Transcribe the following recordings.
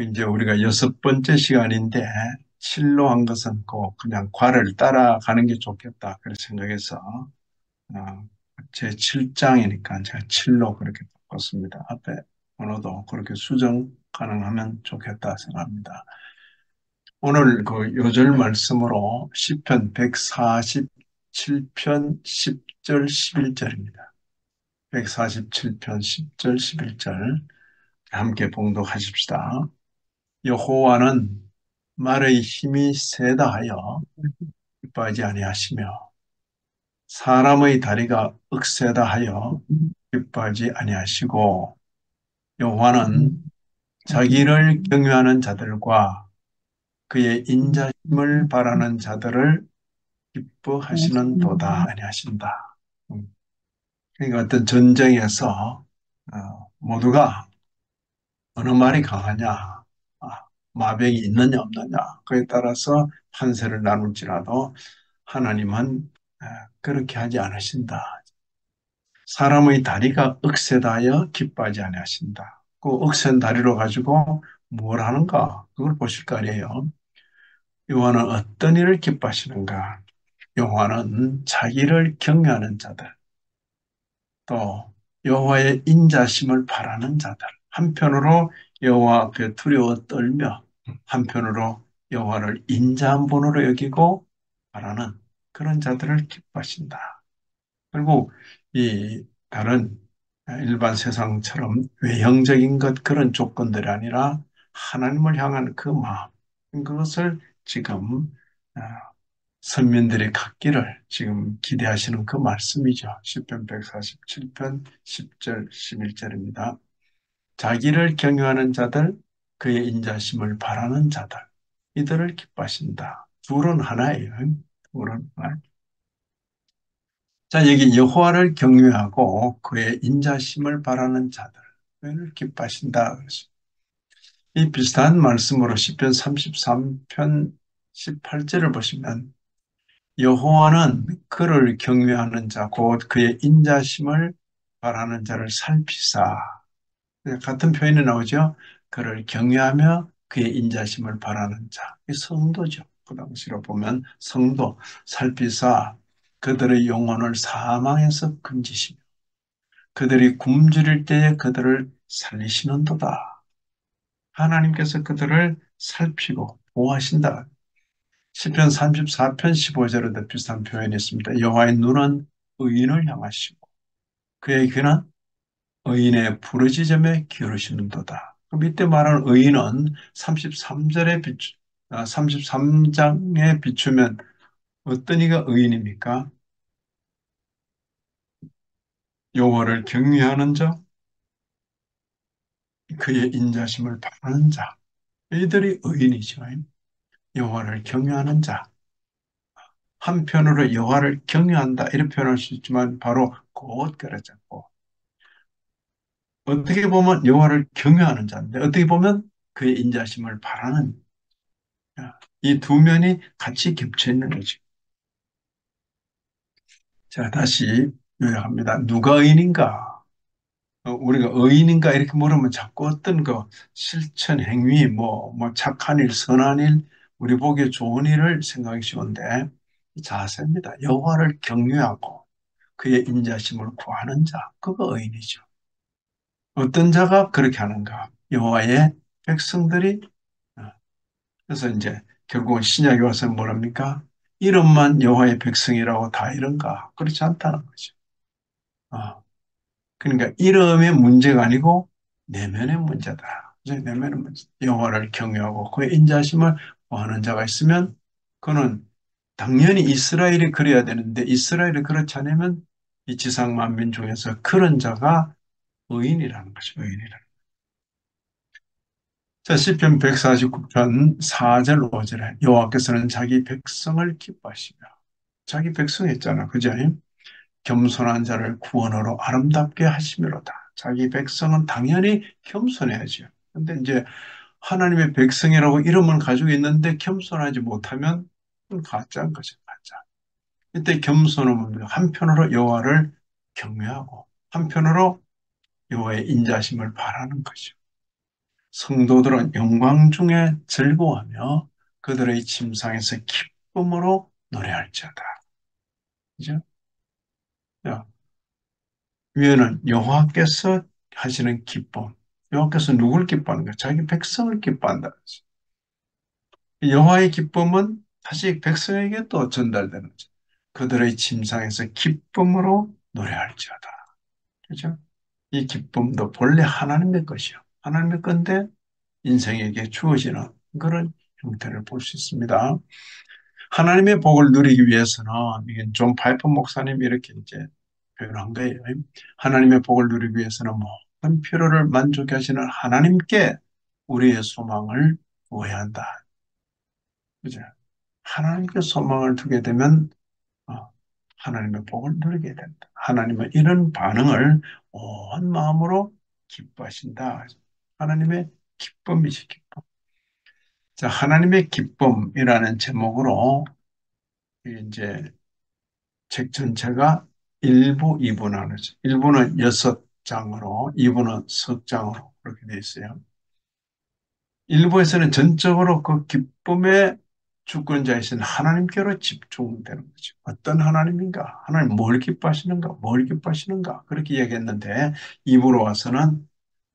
이제 우리가 여섯 번째 시간인데 칠로 한 것은 꼭 그냥 과를 따라가는 게 좋겠다 그렇게 생각해서 어, 제 7장이니까 제가 칠로 그렇게 바꿨습니다. 앞에 번호도 그렇게 수정 가능하면 좋겠다 생각합니다. 오늘 그 요절 말씀으로 시편 147편 10절 11절입니다. 147편 10절 11절 함께 봉독하십시다. 여호와는 말의 힘이 세다 하여 기뻐하지 아니하시며 사람의 다리가 억세다 하여 기뻐하지 아니하시고 여호와는 자기를 경유하는 자들과 그의 인자심을 바라는 자들을 기뻐하시는 도다 아니하신다. 음. 그러니까 어떤 전쟁에서 어, 모두가 어느 말이 강하냐, 아, 마병이 있느냐 없느냐 그에 따라서 판세를 나눌지라도 하나님은 그렇게 하지 않으신다. 사람의 다리가 억세다하여 기뻐하지 아니하신다. 그 억센 다리로 가지고 뭘 하는가 그걸 보실 거 아니에요. 여호와는 어떤 일을 기뻐하시는가? 여호와는 자기를 경외하는 자들, 또 여호와의 인자심을 바라는 자들. 한편으로 여호와 그 두려워 떨며 한편으로 여호와를 인자한 분으로 여기고 바라는 그런 자들을 기뻐하신다. 그리고 이 다른 일반 세상처럼 외형적인 것 그런 조건들이 아니라 하나님을 향한 그 마음 그것을 지금 아, 선민들이 갖기를 지금 기대하시는 그 말씀이죠. 10편 147편 10절 11절입니다. 자기를 경유하는 자들 그의 인자심을 바라는 자들 이들을 기뻐하신다. 둘은 하나예요. 둘은 하나. 자, 여기 여호와를 경외하고 그의 인자심을 바라는 자들을 기뻐하신다. 이 비슷한 말씀으로 10편 33편 18절을 보시면 여호와는 그를 경외하는 자, 곧 그의 인자심을 바라는 자를 살피사. 같은 표현이 나오죠. 그를 경외하며 그의 인자심을 바라는 자. 이 성도죠. 그 당시로 보면 성도, 살피사 그들의 영혼을 사망에서 건지시며 그들이 굶주릴 때에 그들을 살리시는도다. 하나님께서 그들을 살피고 보호하신다. 시편 34편 15절에도 비슷한 표현이 있습니다. 여호와의 눈은 의인을 향하시고 그의 귀는 의인의 부르짖음에 기울이시는도다. 이때 말하는 의인은 33절에 비추, 33장에 비추면 어떤 이가 의인입니까? 여호와를 경외하는 자, 그의 인자심을 바라는 자, 이들이 의인이죠. 여호와를 경외하는 자. 한편으로 여호와를 경외한다 이렇게 표현할 수 있지만 바로 곧 그러잡고 어떻게 보면 여호와를 경외하는 자인데 어떻게 보면 그의 인자심을 바라는 이 두 면이 같이 겹쳐 있는 거죠. 자 다시 요약합니다. 누가 의인인가? 어, 우리가 의인인가 이렇게 물으면 자꾸 어떤 그 실천 행위 뭐, 뭐 착한 일, 선한 일, 우리 보기에 좋은 일을 생각이 쉬운데 자세입니다. 여호와를 경외하고 그의 인자심을 구하는 자, 그거 의인이죠. 어떤 자가 그렇게 하는가? 여호와의 백성들이 어, 그래서 이제 결국은 신약에 와서 뭐랍니까? 이름만 여호와의 백성이라고 다 이런가? 그렇지 않다는 거죠. 어. 그러니까 이름의 문제가 아니고 내면의 문제다. 내면의 문제. 여호와를 경외하고 그의 인자심을 구하는 자가 있으면 그는 당연히 이스라엘이 그래야 되는데 이스라엘이 그렇지 않으면 이 지상 만민 중에서 그런 자가 의인이라는 것이 의인이라는 자, 시편 149편 4절 5절에 여호와께서는 자기 백성을 기뻐하시며 자기 백성 했잖아. 그죠? 겸손한 자를 구원으로 아름답게 하시미로다. 자기 백성은 당연히 겸손해야죠. 근데 이제 하나님의 백성이라고 이름을 가지고 있는데 겸손하지 못하면 가짜인 거죠. 가짜. 이때 겸손은? 한편으로 여호와를 경외하고 한편으로 여호와의 인자심을 바라는 거죠. 성도들은 영광 중에 즐거워하며 그들의 침상에서 기쁨으로 노래할지어다. 그죠? 자, 위에는 여호와께서 하시는 기쁨. 여호와께서 누굴 기뻐하는가? 자기 백성을 기뻐한다. 여호와의 기쁨은 다시 백성에게 또 전달되는 거죠. 그들의 침상에서 기쁨으로 노래할지어다. 그죠? 이 기쁨도 본래 하나님의 것이요. 하나님의 건데 인생에게 주어지는 그런 형태를 볼 수 있습니다. 하나님의 복을 누리기 위해서는 존 파이퍼 목사님이 이렇게 이제 표현한 거예요. 하나님의 복을 누리기 위해서는 모든 필요를 만족해 하시는 하나님께 우리의 소망을 구해야 한다. 그죠? 하나님께 소망을 두게 되면 어, 하나님의 복을 누리게 된다. 하나님은 이런 반응을 온 마음으로 기뻐하신다. 하나님의 기쁨이시 기쁨. 자, 하나님의 기쁨이라는 제목으로 이제 책 전체가 1부, 2부 나누죠. 1부는 6장으로, 2부는 석장으로 그렇게 되어 있어요. 1부에서는 전적으로 그 기쁨의 주권자이신 하나님께로 집중되는 거죠. 어떤 하나님인가? 하나님 뭘 기뻐하시는가? 뭘 기뻐하시는가? 그렇게 얘기했는데 2부로 와서는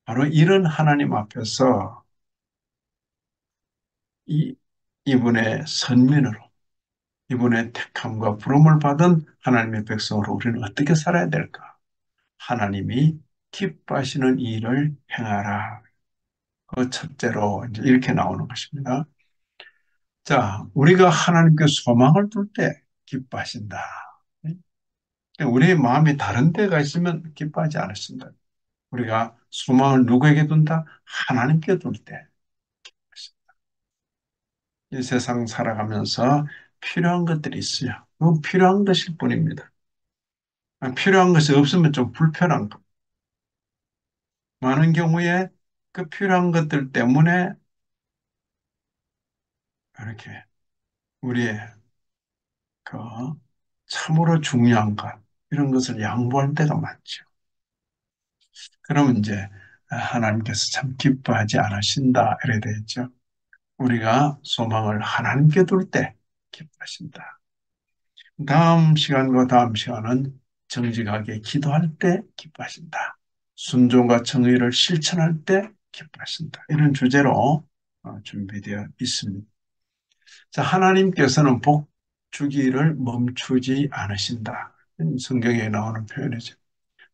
바로 이런 하나님 앞에서 이, 이분의 선민으로 이분의 택함과 부름을 받은 하나님의 백성으로 우리는 어떻게 살아야 될까? 하나님이 기뻐하시는 일을 행하라. 그 첫째로 이제 이렇게 나오는 것입니다. 자, 우리가 하나님께 소망을 둘 때 기뻐하신다. 우리의 마음이 다른 데가 있으면 기뻐하지 않으신다. 우리가 소망을 누구에게 둔다? 하나님께 둘 때. 이 세상 살아가면서 필요한 것들이 있어요. 그건 필요한 것일 뿐입니다. 필요한 것이 없으면 좀 불편한 것. 많은 경우에 그 필요한 것들 때문에 이렇게 우리의 그 참으로 중요한 것, 이런 것을 양보할 때가 많죠. 그러면 이제 하나님께서 참 기뻐하지 않으신다. 이래 되죠. 우리가 소망을 하나님께 둘 때 기뻐하신다. 다음 시간과 다음 시간은 정직하게 기도할 때 기뻐하신다. 순종과 정의를 실천할 때 기뻐하신다. 이런 주제로 어, 준비되어 있습니다. 자, 하나님께서는 복 주기를 멈추지 않으신다. 성경에 나오는 표현이죠.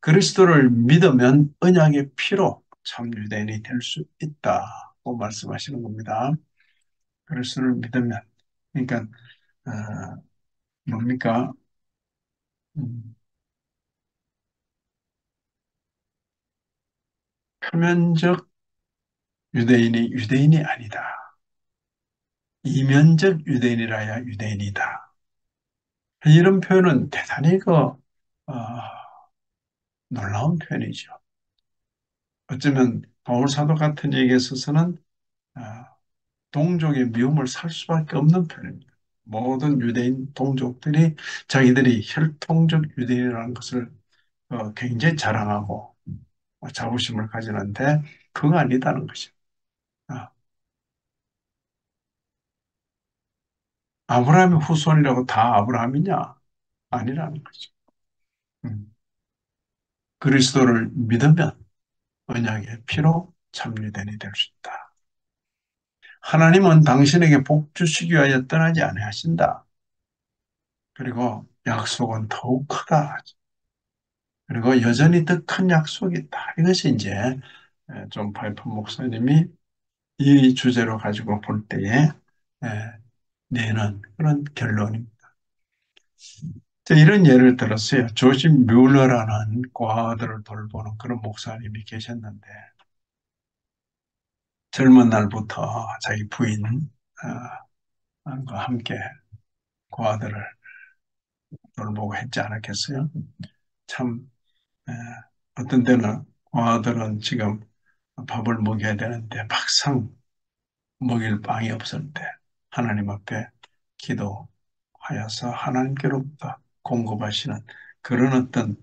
그리스도를 믿으면 언약의 피로 참유대인이 될 수 있다고 말씀하시는 겁니다. 그리스도를 믿으면 그러니까 어, 뭡니까? 음, 표면적 유대인이 유대인이 아니다. 이면적 유대인이라야 유대인이다. 이런 표현은 대단히 그 어, 놀라운 표현이죠. 어쩌면 바울 사도 같은 얘기에 있어서는 어, 동족의 미움을 살 수밖에 없는 표현입니다. 모든 유대인 동족들이 자기들이 혈통적 유대인이라는 것을 어, 굉장히 자랑하고 자부심을 가지는데 그거 아니다는 것이죠. 아, 아브라함의 후손이라고 다 아브라함이냐? 아니라는 거죠. 음. 그리스도를 믿으면 언약의 피로 참유된이 될 수 있다. 하나님은 당신에게 복 주시기 위하여 떠나지 아니하신다. 그리고 약속은 더욱 크다. 그리고 여전히 더 큰 약속이 있다. 이것이 이제 좀 파이프 목사님이 이 주제로 가지고 볼 때에 내는 그런 결론입니다. 이런 예를 들었어요. 조심 뮬러라는 과들을 돌보는 그런 목사님이 계셨는데 젊은 날부터 자기 부인과 함께 과들을 돌보고 했지 않았겠어요? 참 어떤 때는 과들은 지금 밥을 먹여야 되는데 막상 먹일 빵이 없을 때 하나님 앞에 기도하여서 하나님께로부터 공급하시는 그런 어떤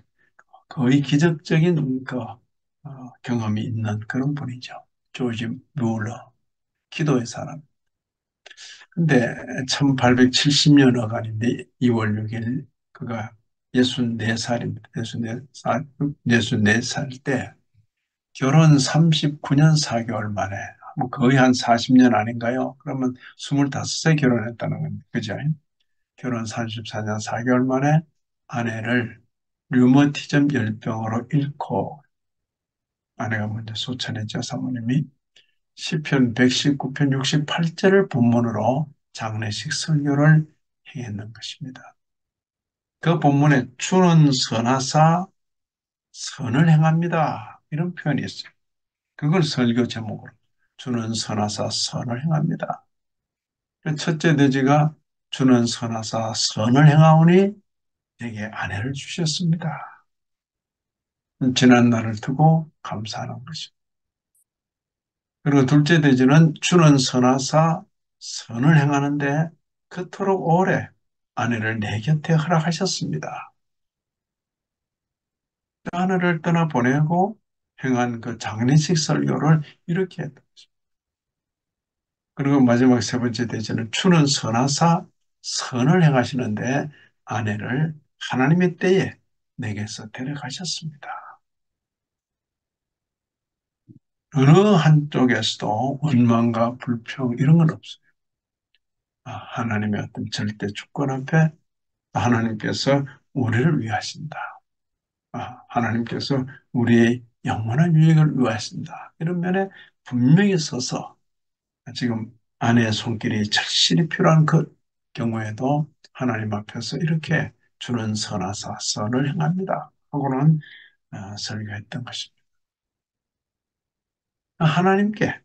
거의 기적적인 그 어, 경험이 있는 그런 분이죠. 조지 뮬러, 기도의 사람. 근데 1870년 어간인데 2월 6일 그가 64살입니다. 64살, 64살 때 결혼 39년 4개월 만에 뭐 거의 한 40년 아닌가요? 그러면 25세 결혼했다는 겁니다. 그죠? 결혼 34년 4개월 만에 아내를 류머티즘 열병으로 잃고 아내가 먼저 소천했죠, 사모님이. 시편 119편 68절을 본문으로 장례식 설교를 행했는 것입니다. 그 본문에 주는 선하사 선을 행합니다. 이런 표현이 있어요. 그걸 설교 제목으로 주는 선하사 선을 행합니다. 그 첫째 돼지가 주는 선하사 선을 행하오니 내게 아내를 주셨습니다. 지난 날을 두고 감사하는 것입니다. 그리고 둘째 돼지는 주는 선하사 선을 행하는데 그토록 오래 아내를 내 곁에 허락하셨습니다. 하늘을 떠나 보내고 행한 그 장례식 설교를 이렇게 했다. 그리고 마지막 세 번째 대제는 주는 선하사 선을 행하시는데 아내를 하나님의 때에 내게서 데려가셨습니다. 어느 한쪽에서도 원망과 불평 이런 건 없어요. 아, 하나님의 어떤 절대 주권 앞에 하나님께서 우리를 위하신다. 아, 하나님께서 우리의 영원한 유익을 위하신다. 이런 면에 분명히 서서 지금 아내의 손길이 절실히 필요한 그 경우에도 하나님 앞에서 이렇게 주는 선하사 선을 행합니다. 하고는 어, 설교했던 것입니다. 하나님께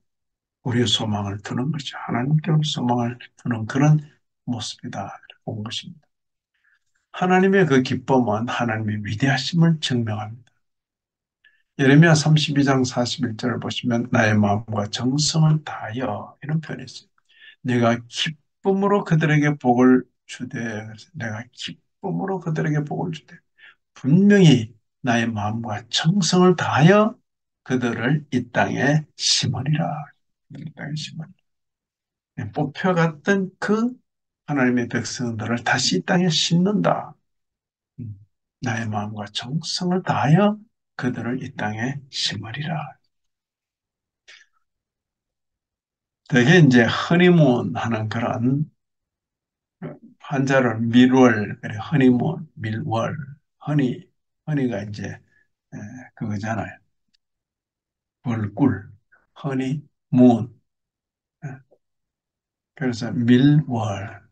우리의 소망을 두는 거죠. 하나님께 우리 소망을 두는 그런 모습이다. 본 것입니다. 하나님의 그 기쁨은 하나님의 위대하심을 증명합니다. 예레미야 32장 41절을 보시면 나의 마음과 정성을 다하여 이런 표현이 있어요. 내가 기쁨으로 그들에게 복을 주되 내가 기쁨으로 그들에게 복을 주되 분명히 나의 마음과 정성을 다하여 그들을 이 땅에 심으리라. 이 땅에 심으리라. 네, 뽑혀갔던 그 하나님의 백성들을 다시 이 땅에 심는다. 음, 나의 마음과 정성을 다하여 그들을 이 땅에 심으리라. 되게 이제 허니문 하는 그런 한자를 밀월, 허니문, 밀월, 허니, 허니가 이제 그거잖아요. 벌꿀, 허니, 문. 그래서 밀월,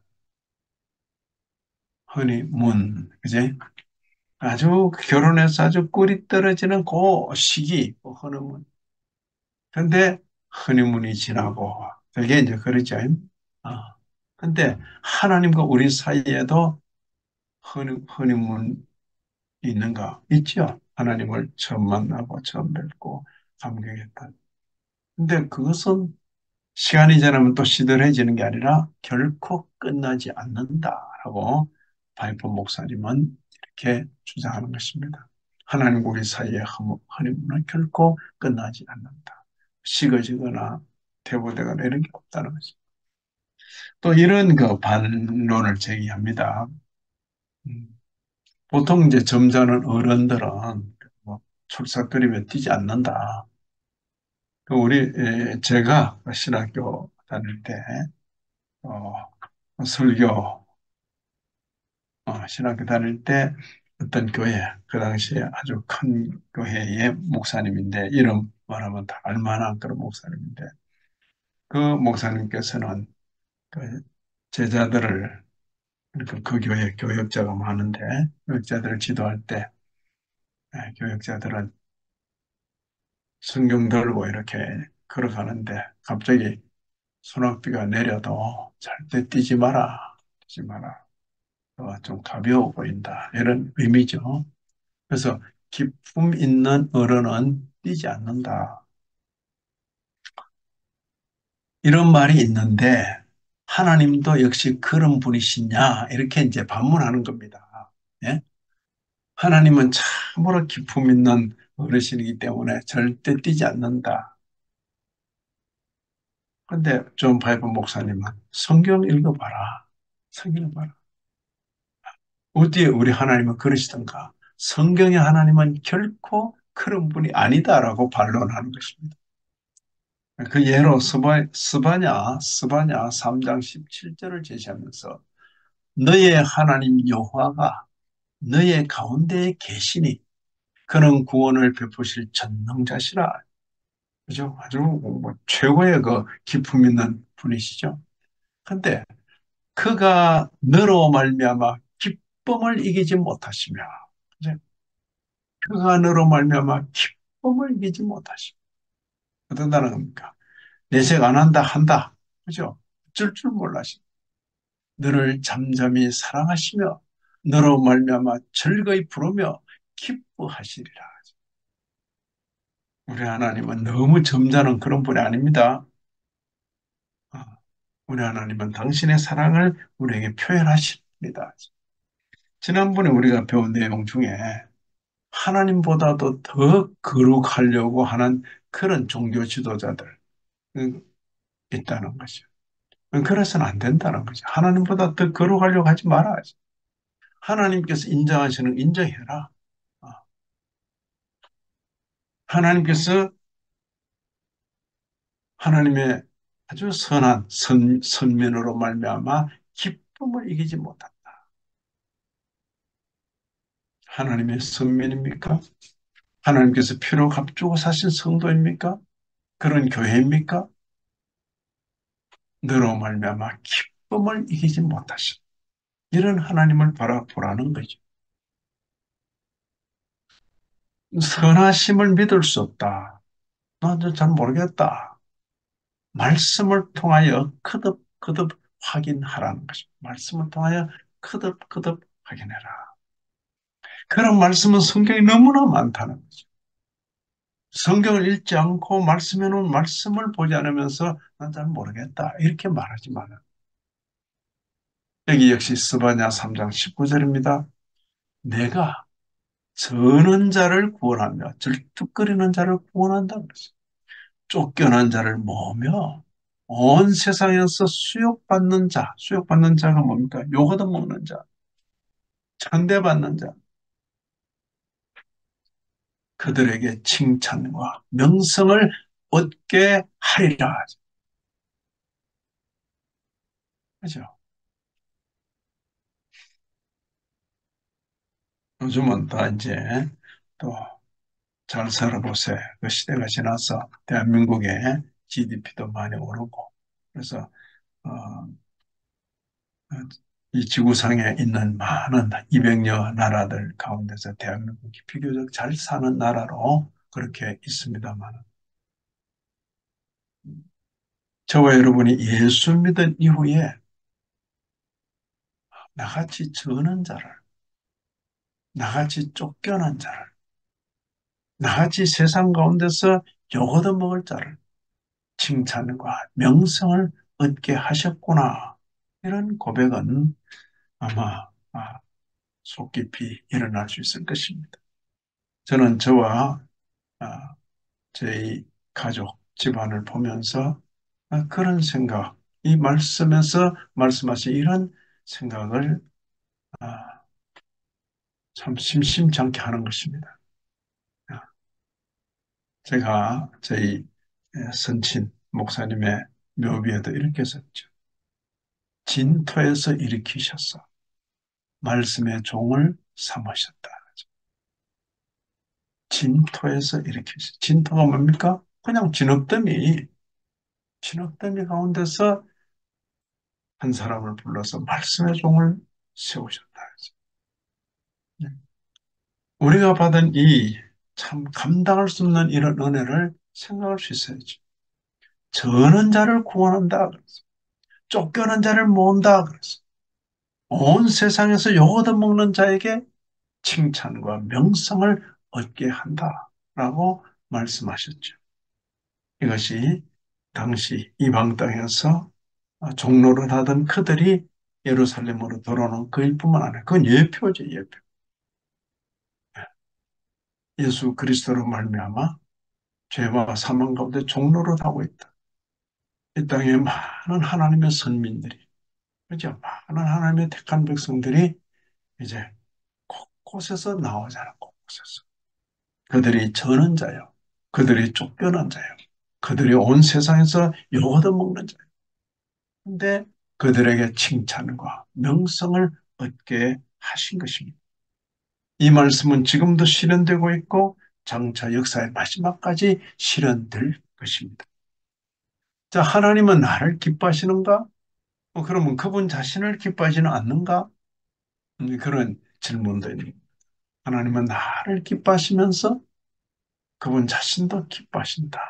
허니, 문. 그지? 아주 결혼해서 아주 꿀이 떨어지는 그 시기, 그 허니문. 근데 허니문이 지나고 되게 이제 그러죠. 아. 근데 하나님과 우리 사이에도 허니, 허니문 있는가? 있죠. 하나님을 처음 만나고 처음 뵙고 감격했던. 근데 그것은 시간이 지나면 또 시들해지는 게 아니라 결코 끝나지 않는다라고 파이퍼 목사님은 이렇게 주장하는 것입니다. 하나님과 우리 사이의 허니문은 결코 끝나지 않는다. 식어지거나 퇴보되거나 이런 게 없다는 것입니다. 또 이런 그 반론을 제기합니다. 음, 보통 이제 점잖은 어른들은 뭐 출사그림에 뛰지 않는다. 그 우리 제가 신학교 다닐 때 어, 설교 어, 신학교 다닐 때 어떤 교회 그 당시에 아주 큰 교회의 목사님인데 이름 말하면 다 알만한 그런 목사님인데 그 목사님께서는 그 제자들을 그, 그 교회 교역자가 많은데 교역자들을 지도할 때 예, 교역자들은 성경 들고 이렇게 걸어가는데 갑자기 소낙비가 내려도 절대 뛰지 마라, 뛰지 마라. 어, 좀 가벼워 보인다. 이런 의미죠. 그래서 기쁨 있는 어른은 뛰지 않는다. 이런 말이 있는데 하나님도 역시 그런 분이시냐 이렇게 이제 반문하는 겁니다. 예? 하나님은 참으로 기품 있는 어르신이기 때문에 절대 뛰지 않는다. 근데 존 파이퍼 목사님은 성경 읽어봐라. 성경 봐라. 어디에 우리 하나님은 그러시던가? 성경의 하나님은 결코 그런 분이 아니다라고 반론하는 것입니다. 그 예로 스바, 스바냐, 스바냐 3장 17절을 제시하면서 너의 하나님 여호와가 너의 가운데에 계시니 그는 구원을 베푸실 전능자시라. 그죠? 아주 뭐 최고의 그 기품 있는 분이시죠. 근데 그가 너로 말미암아 기쁨을 이기지 못하시며? 그가 너로 말미암아 기쁨을 이기지 못하시며, 어떤다는 겁니까? 내색 안 한다 한다, 그죠? 어쩔 줄 몰라시. 너를 잠잠히 사랑하시며 너로 말미암아 즐거이 부르며 기뻐하시리라. 우리 하나님은 너무 점잖은 그런 분이 아닙니다. 아, 우리 하나님은 당신의 사랑을 우리에게 표현하십니다. 지난번에 우리가 배운 내용 중에 하나님보다도 더 거룩하려고 하는 그런 종교 지도자들 음, 있다는 거죠. 그래서는 안 된다는 거죠. 하나님보다 더 거룩하려고 하지 말아야지. 하나님께서 인정하시는 인정해라. 아, 하나님께서 하나님의 아주 선한 선, 선면으로 말미암아 기쁨을 이기지 못한다. 하나님의 선면입니까? 하나님께서 피로 값주고 사신 성도입니까? 그런 교회입니까? 너로 말미암아 기쁨을 이기지 못하신 이런 하나님을 바라보라는 거죠. 선하심을 믿을 수 없다. 나도 잘 모르겠다. 말씀을 통하여 거듭거듭 확인하라는 것입니다. 말씀을 통하여 거듭거듭 확인해라. 그런 말씀은 성경이 너무나 많다는 거죠. 성경을 읽지 않고 말씀해 놓은 말씀을 보지 않으면서 난 잘 모르겠다. 이렇게 말하지 마라. 여기 역시 스바냐 3장 19절입니다. 내가 저는 자를 구원하며 절뚝거리는 자를 구원한다. 쫓겨난 자를 모으며 온 세상에서 수욕받는 자, 수욕받는 자가 뭡니까? 요거도 먹는 자, 찬대받는 자, 그들에게 칭찬과 명성을 얻게 하리라. 그죠? 요즘은 다 이제 또 잘 살아보세요. 그 시대가 지나서 대한민국의 GDP도 많이 오르고 그래서 어, 이 지구상에 있는 많은 200여 나라들 가운데서 대한민국이 비교적 잘 사는 나라로 그렇게 있습니다만 저와 여러분이 예수 믿은 이후에 나같이 저는 자를 나같이 쫓겨난 자를 나같이 세상 가운데서 요거도 먹을 자를 칭찬과 명성을 얻게 하셨구나. 이런 고백은 아마 아, 속 깊이 일어날 수 있을 것입니다. 저는 저와 아, 저희 가족, 집안을 보면서 아, 그런 생각, 이 말씀에서 말씀하신 이런 생각을 참 심심찮게 하는 것입니다. 제가 저희 선친 목사님의 묘비에도 이렇게 썼죠. 진토에서 일으키셨어. 말씀의 종을 삼으셨다. 진토에서 일으키셨어. 진토가 뭡니까? 그냥 진흙더미, 진흙더미 가운데서 한 사람을 불러서 말씀의 종을 세우셨다. 네. 우리가 받은 이 참 감당할 수 없는 이런 은혜를 생각할 수 있어야죠. 저는 자를 구원한다. 그래서. 쫓겨난 자를 모은다. 그래서. 온 세상에서 요거도 먹는 자에게 칭찬과 명성을 얻게 한다라고 말씀하셨죠. 이것이 당시 이방 땅에서 종로를 하던 그들이 예루살렘으로 돌아오는 그 일 뿐만 아니라 그건 예표죠, 예표. 예수 그리스도로 말미암아 죄와 사망 가운데 종로를 하고 있다. 이 땅에 많은 하나님의 선민들이, 그죠? 많은 하나님의 택한 백성들이 이제 곳곳에서 나오잖아, 곳곳에서. 그들이 저는 자요. 그들이 쫓겨난 자요. 그들이 온 세상에서 욕 얻어먹는 자요. 근데 그들에게 칭찬과 명성을 얻게 하신 것입니다. 이 말씀은 지금도 실현되고 있고 장차 역사의 마지막까지 실현될 것입니다. 자, 하나님은 나를 기뻐하시는가? 어, 그러면 그분 자신을 기뻐하지는 않는가? 음, 그런 거예요. 하나님은 나를 기뻐하시면서 그분 자신도 기뻐하신다.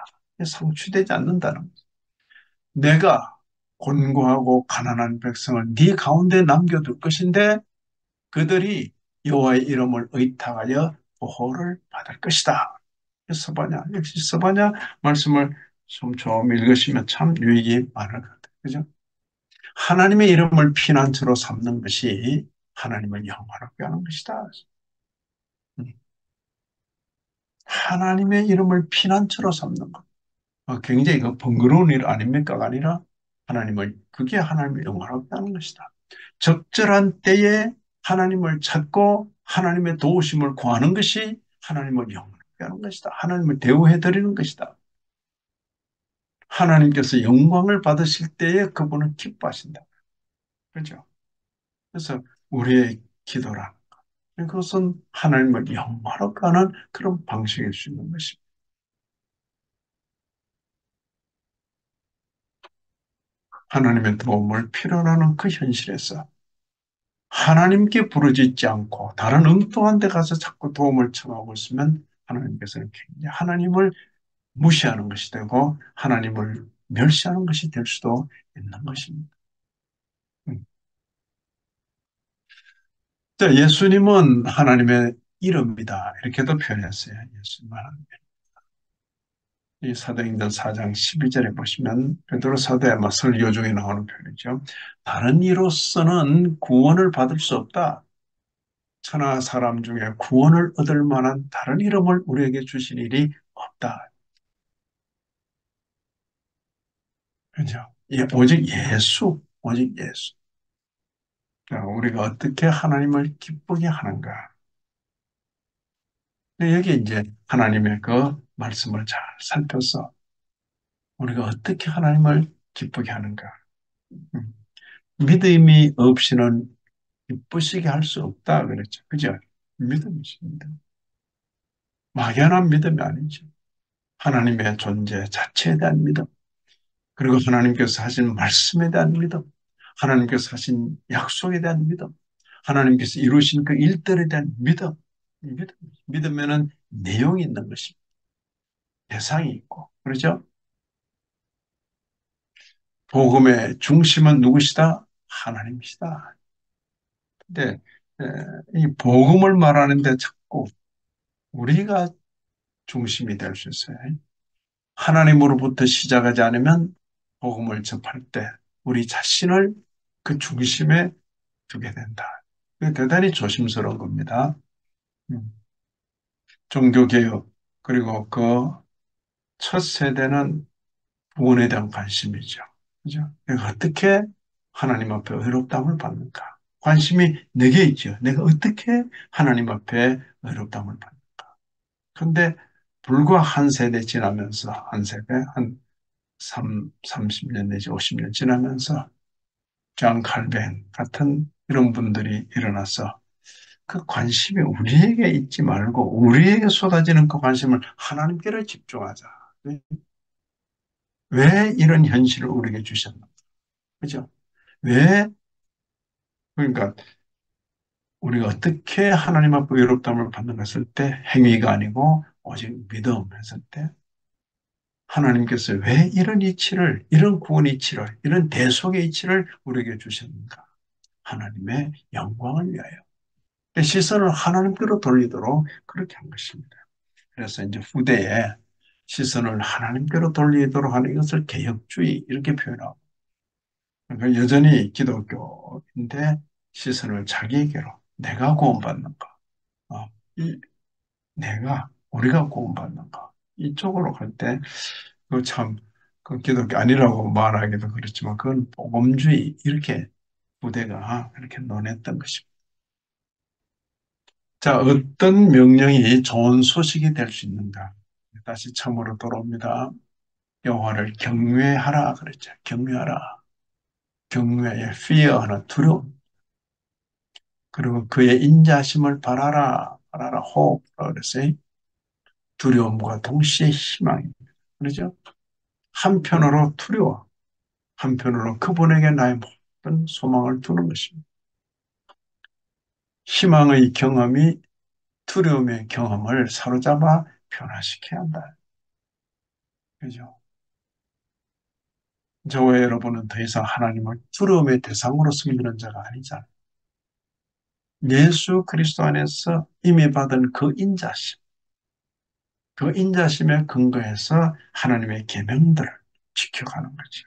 상추되지 않는다는 거죠. 내가 곤고하고 가난한 백성을 네 가운데 남겨둘 것인데 그들이 여호와의 이름을 의탁하여 보호를 받을 것이다. 서바냐 역시 서바냐 말씀을 좀좀 읽으시면 참 유익이 많을 것 같아요. 그죠? 하나님의 이름을 피난처로 삼는 것이 하나님을 영화롭게 하는 것이다. 음. 하나님의 이름을 피난처로 삼는 것. 어, 굉장히 그 번거로운 일 아닙니까가 아니라 하나님을, 그게 하나님을 영화롭게 하는 것이다. 적절한 때에 하나님을 찾고 하나님의 도우심을 구하는 것이 하나님을 영화롭게 하는 것이다. 하나님을 대우해 드리는 것이다. 하나님께서 영광을 받으실 때에 그분은 기뻐하신다. 그렇죠? 그래서 우리의 기도라 그것은 하나님을 영화롭게 하는 그런 방식일 수 있는 것입니다. 하나님의 도움을 필요로 하는 그 현실에서 하나님께 부르짖지 않고 다른 엉뚱한 데 가서 자꾸 도움을 청하고 있으면 하나님께서는 굉장히 하나님을 무시하는 것이 되고 하나님을 멸시하는 것이 될 수도 있는 것입니다. 음. 자, 예수님은 하나님의 이름이다. 이렇게도 표현했어요. 예수님은 하나님의 이 사도행전 4장 12절에 보시면 베드로 사도의 설교 중에 나오는 표현이죠. 다른 이로서는 구원을 받을 수 없다. 천하 사람 중에 구원을 얻을 만한 다른 이름을 우리에게 주신 일이 없다. 그죠? 예, 오직 예수, 오직 예수. 우리가 어떻게 하나님을 기쁘게 하는가? 여기 이제 하나님의 그 말씀을 잘 살펴서 우리가 어떻게 하나님을 기쁘게 하는가? 음. 믿음이 없이는 기쁘시게 할 수 없다 그랬죠. 그죠? 믿음이십니다. 막연한 믿음이 아니죠. 하나님의 존재 자체에 대한 믿음. 그리고 하나님께서 하신 말씀에 대한 믿음. 하나님께서 하신 약속에 대한 믿음. 하나님께서 이루신 그 일들에 대한 믿음. 믿음. 믿으면은 내용이 있는 것입니다. 대상이 있고. 그렇죠? 복음의 중심은 누구시다? 하나님이시다. 근데 이 복음을 말하는데 자꾸 우리가 중심이 될 수 있어요. 하나님으로부터 시작하지 않으면 복음을 접할 때 우리 자신을 그 중심에 두게 된다. 대단히 조심스러운 겁니다. 음. 종교개혁, 그리고 그 첫 세대는 구원에 대한 관심이죠. 그죠? 내가 어떻게 하나님 앞에 의롭다함을 받는가? 관심이 내게 있죠. 내가 어떻게 하나님 앞에 의롭다함을 받는가? 근데 불과 한 세대 지나면서, 한 세대, 한 3, 30년 내지 50년 지나면서, 장 칼벤 같은 이런 분들이 일어나서 그 관심이 우리에게 있지 말고 우리에게 쏟아지는 그 관심을 하나님께로 집중하자. 왜 이런 현실을 우리에게 주셨나? 그죠? 왜, 그러니까, 우리가 어떻게 하나님 앞에 외롭담을 받는 것을 때 행위가 아니고 오직 믿음 했을 때 하나님께서 왜 이런 이치를, 이런 구원 이치를, 이런 대속의 이치를 우리에게 주셨는가? 하나님의 영광을 위하여. 시선을 하나님께로 돌리도록 그렇게 한 것입니다. 그래서 이제 후대에 시선을 하나님께로 돌리도록 하는 것을 개혁주의 이렇게 표현하고 그러니까 여전히 기독교인데 시선을 자기에게로 내가 구원받는 거 어, 이, 내가 우리가 구원받는 거 이쪽으로 갈 때그참그 기독교 아니라고 말하기도 그렇지만 그건 복음주의 이렇게 부대가 이렇게 논했던 것입니다. 자, 어떤 명령이 좋은 소식이 될 수 있는가? 다시 처음으로 돌아옵니다. 여호와를 경외하라 그랬죠. 경외하라. 경외의 fear하는 두려움. 그리고 그의 인자심을 바라라. 바라라. hope. 그랬어요. 두려움과 동시에 희망입니다. 그렇죠? 한편으로 두려워. 한편으로 그분에게 나의 모든 소망을 두는 것입니다. 희망의 경험이 두려움의 경험을 사로잡아 변화시켜야 한다. 그죠? 저와 여러분은 더 이상 하나님을 두려움의 대상으로 섬기는 자가 아니잖아요. 예수 그리스도 안에서 이미 받은 그 인자심, 그 인자심에 근거해서 하나님의 계명들을 지켜가는 거죠.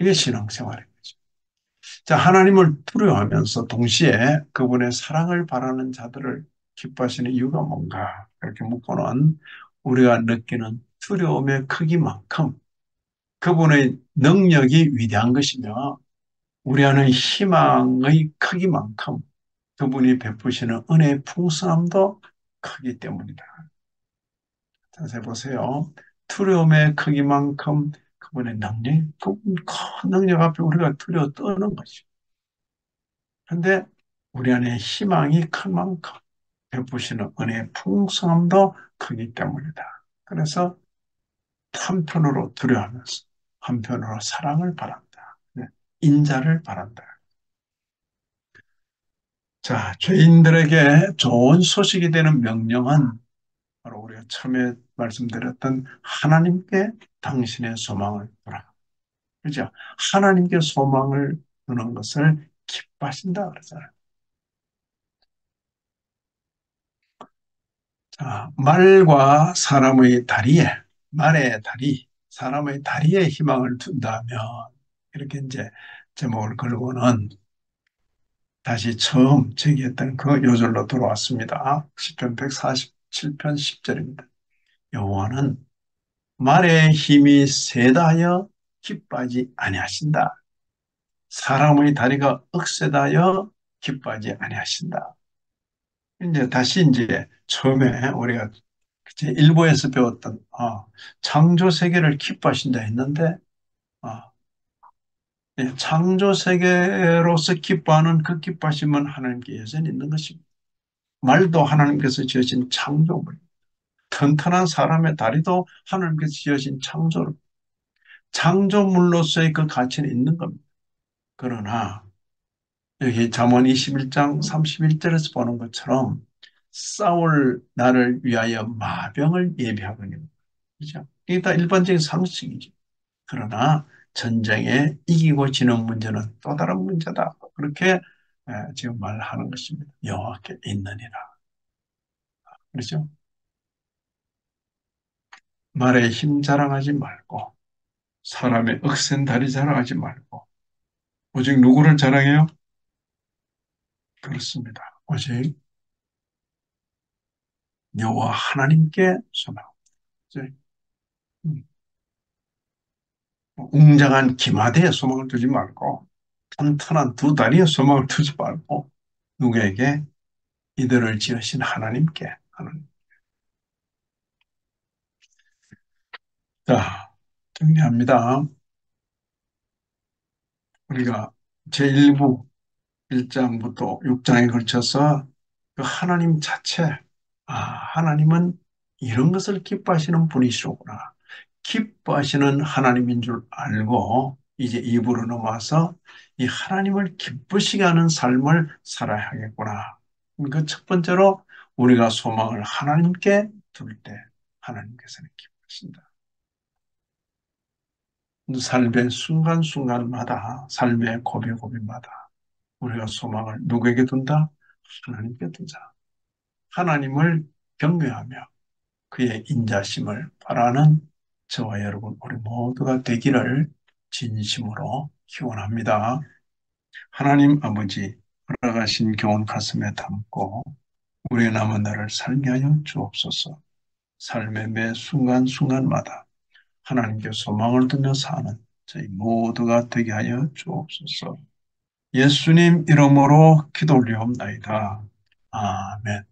이게 신앙생활인 거죠. 자, 하나님을 두려워하면서 동시에 그분의 사랑을 바라는 자들을 기뻐하시는 이유가 뭔가 이렇게 묻고는 우리가 느끼는 두려움의 크기만큼 그분의 능력이 위대한 것이며 우리 안의 희망의 크기만큼 그분이 베푸시는 은혜의 풍성함도 크기 때문이다. 자세히 보세요. 두려움의 크기만큼 그분의 능력, 그분 큰 능력 앞에 우리가 두려워 떠는 거죠. 그런데 우리 안에 희망이 큰 만큼 베푸시는 은혜의 풍성함도 크기 때문이다. 그래서 한편으로 두려워하면서 한편으로 사랑을 바란다. 네, 인자를 바란다. 자, 죄인들에게 좋은 소식이 되는 명령은 바로 우리가 처음에 말씀드렸던 하나님께 당신의 소망을 두라. 그죠? 하나님께 소망을 두는 것을 기뻐하신다 그러잖아요. 자, 말과 사람의 다리에, 말의 다리, 사람의 다리에 희망을 둔다면, 이렇게 이제 제목을 걸고는 다시 처음 제기했던 그 요절로 돌아왔습니다. 10편 147편 10절입니다. 여호와는 말의 힘이 세다 하여 기뻐하지 아니하신다. 사람의 다리가 억세다 하여 기뻐하지 아니하신다. 이제 다시 이제 처음에 우리가 제 일부에서 배웠던 어, 창조 세계를 기뻐하신다 했는데 어, 예, 창조 세계로서 기뻐하는 그 기뻐하심은 하나님께 여전히 있는 것입니다. 말도 하나님께서 지으신 창조물, 튼튼한 사람의 다리도 하나님께서 지으신 창조물, 창조물로서의 그 가치는 있는 겁니다. 그러나 여기 잠언 21장 31절에서 보는 것처럼 싸울 나를 위하여 마병을 예비하거니와. 그죠? 이게 다 일반적인 상식이죠. 그러나 전쟁에 이기고 지는 문제는 또 다른 문제다. 그렇게 지금 말하는 것입니다. 여호와께 있느니라. 그렇죠? 말에 힘 자랑하지 말고 사람의 억센 다리 자랑하지 말고 오직 누구를 자랑해요? 그렇습니다. 오직 여호와 하나님께 소망합니다. 음. 웅장한 기마대에 소망을 두지 말고 탄탄한 두 다리에 소망을 두지 말고 누구에게 이들을 지으신 하나님께 하는 자 정리합니다. 우리가 제1부 1장부터 6장에 걸쳐서 그 하나님 자체 아 하나님은 이런 것을 기뻐하시는 분이시로구나 기뻐하시는 하나님인 줄 알고 이제 입으로 넘어와서 이 하나님을 기쁘시게 하는 삶을 살아야 하겠구나. 그첫 번째로 우리가 소망을 하나님께 둘 때 하나님께서는 기쁘신다. 삶의 순간순간마다 삶의 고비고비마다 우리가 소망을 누구에게 둔다? 하나님께 두자. 하나님을 경외하며 그의 인자심을 바라는 저와 여러분 우리 모두가 되기를 진심으로 기원합니다. 하나님 아버지 돌아가신 교훈 가슴에 담고 우리의 남은 날을 살게 하여 주옵소서. 삶의 매 순간순간마다 하나님께 소망을 두며 사는 저희 모두가 되게 하여 주옵소서. 예수님 이름으로 기도 올리옵나이다. 아멘.